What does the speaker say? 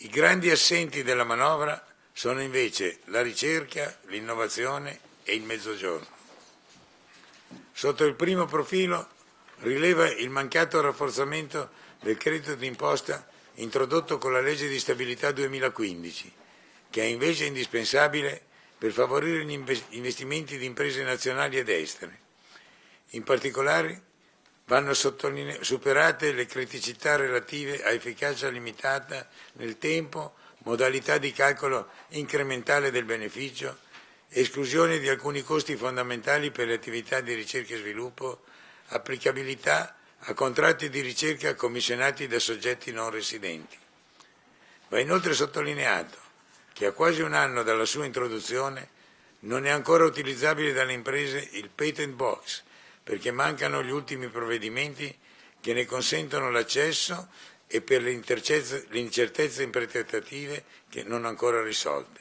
I grandi assenti della manovra sono invece la ricerca, l'innovazione e il mezzogiorno. Sotto il primo profilo rileva il mancato rafforzamento del credito d'imposta introdotto con la legge di stabilità 2015, che è invece indispensabile per favorire gli investimenti di imprese nazionali ed estere. In particolare vanno superate le criticità relative a efficacia limitata nel tempo, modalità di calcolo incrementale del beneficio, esclusione di alcuni costi fondamentali per le attività di ricerca e sviluppo, applicabilità a contratti di ricerca commissionati da soggetti non residenti. Va inoltre sottolineato che a quasi un anno dalla sua introduzione non è ancora utilizzabile dalle imprese il patent box perché mancano gli ultimi provvedimenti che ne consentono l'accesso e per le incertezze interpretative non ancora risolte.